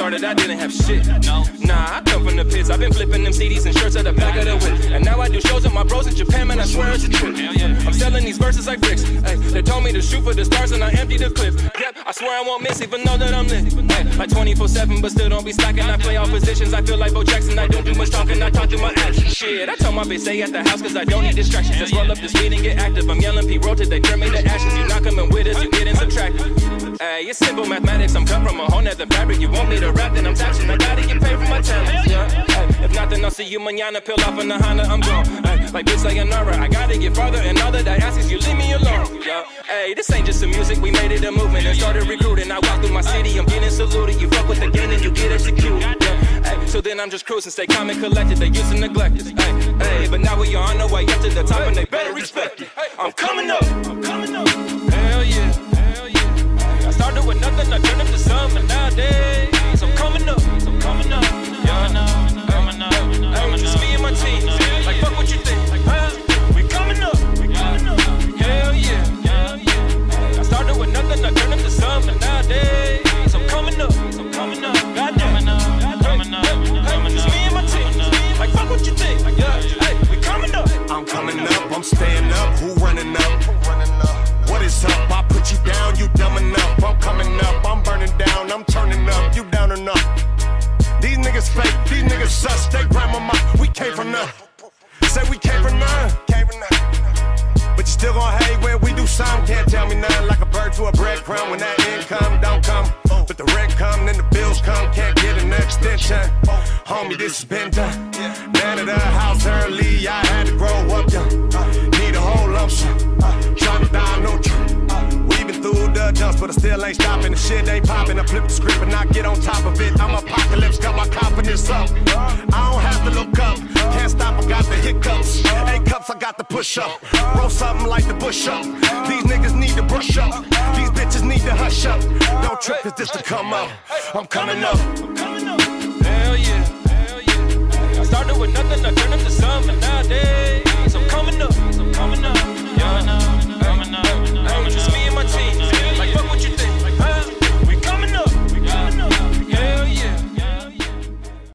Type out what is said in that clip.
started, I didn't have shit. No. Nah, I come from the pits. I've been flipping them CDs and shirts at the back of the whip. And now I do shows with my bros in Japan, man, I swear it's a trip. I'm selling these verses like bricks. Hey, they told me to shoot for the stars and I empty the clip. Yep, I swear I won't miss even though that I'm lit. Hey, like 24 7, but still don't be slacking. I play all positions. I feel like Bo Jackson. I don't do much talking, I talk to my actions. Shit, I tell my bitch stay at the house cause I don't need distractions. Let's roll up the speed and get active. I'm yelling P roll they turn me to ashes. You're not coming with you subtracted. Hey, it's simple mathematics. I'm cut from a whole nother fabric. You want me to rap, then I'm taxing. I gotta get paid for my talents. Yeah. Hey, if nothing, I'll see you manana. Peel off in the Honda, I'm gone. Hey, like bitch, sayonara. I gotta get farther, and all that I you leave me alone. Yeah. Hey, this ain't just some music. We made it a movement and started recruiting. I walk through my city, I'm getting saluted. You fuck with the gang and you get executed. So then I'm just cruising, stay calm and collected. They used to neglect us. Hey, hey, but now we on the way up to the top, and they better respect it. I'm coming up. Turning up, you down enough. These niggas fake, these niggas sus, they grandmama, we came from nothing. Say we came from none, came from nothing. But you still gon' hate when we do something, can't tell me nothing. Like a bird to a breadcrumb when that income don't come. But the rent come, then the bills come, can't get an extension. Homie, this has been done. Man of the house early, I had to grow up young. Still ain't stopping. The shit ain't popping. I flip the script and I get on top of it. I'm apocalypse, got my confidence up. I don't have to look up, can't stop. I got the hiccups. Eight cups, I got the push up. Roll something like the bush up. These niggas need to brush up. These bitches need to hush up. Don't trip, cause this to come up. I'm coming up. Hell yeah. Hell yeah. I started with nothing, I turned into something nowadays.